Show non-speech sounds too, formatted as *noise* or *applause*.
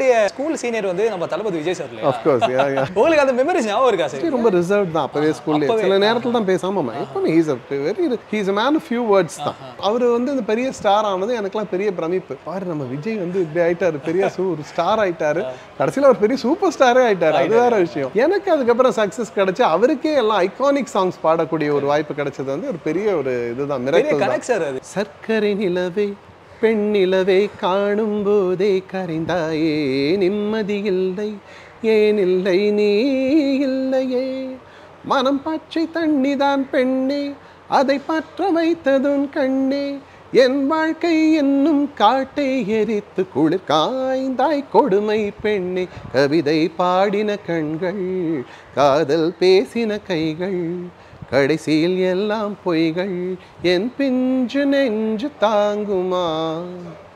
உங்களுடைய school senior வந்து நம்ம தளபதி விஜய் சார் இல்லையா? அஃப்கோர்ஸ் *laughs* உங்களுக்கு அந்த மெமரிஸ் ஞாபகம் இருக்கா சார் ரொம்ப ரிசர்வ் தான் அப்பவே ஸ்கூல்ல. சில நேரத்துல தான் பேசாம எப்பவுமே he's very he's man few words தான். அவர் வந்து இந்த பெரிய ஸ்டார் ஆனது எனக்கெல்லாம் பெரிய பிரமிப்பு. பாரு நம்ம விஜய் வந்து இப்படி ஆயிட்டாரு. பெரிய சூ ஒரு ஸ்டார் ஆயிட்டாரு. கடைசியில அவர் பெரிய சூப்பர் ஸ்டாரே ஆயிட்டாரு. அது வேற விஷயம். எனக்கு அதுக்கப்புறம் சக்சஸ் கிடைச்சு அவருக்கே எல்லாம் ஐகானிக் சாங்ஸ் பாடக்கூடிய ஒரு வாய்ப்பு கிடைச்சது வந்து ஒரு பெரிய ஒரு இதுதான். மிரக்கல் சார் அது. சர்க்கரை நிலவே பெண்ணிலவை காணும் போதே கரைந்தாயே நிம்மதி இல்லை ஏன் இல்லை நீ இல்லையே. மனம் பச்சை தண்ணிதான் பெண்ணே அதை பற்ற வைத்ததுன் கண்ணே. என் வாழ்க்கை என்னும் காட்டை எரித்து குளிர் காய்ந்தாய் கொடுமை பெண்ணே. கவிதை பாடின கண்கள் காதல் பேசின கைகள் கடைசியில் எல்லாம் பொய்கள் என் பிஞ்சு நெஞ்சு தாங்குமா?